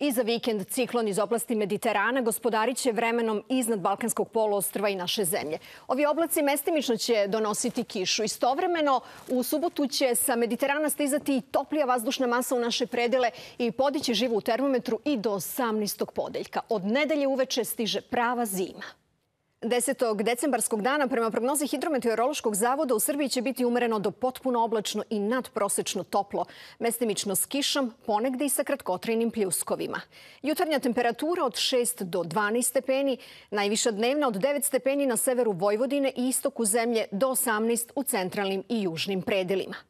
I za vikend ciklon iz oblasti Mediterana gospodariće vremenom iznad Balkanskog poluostrva i naše zemlje. Ovi oblaci mestimično će donositi kišu. Istovremeno u subotu će sa Mediterana stizati i toplija vazdušna masa u naše predele i podići živu u termometru i do 18. podeljka. Od nedelje uveče stiže prava zima. 10. decembarskog dana prema prognozi Hidrometeorološkog zavoda u Srbiji će biti umereno do potpuno oblačno i nadprosečno toplo, mestimično s kišom, ponegde i sa kratkotrajnim pljuskovima. Jutarnja temperatura od 6 do 12 stepeni, najviša dnevna od 9 stepeni na severu Vojvodine i istoku zemlje do 18 u centralnim i južnim predelima.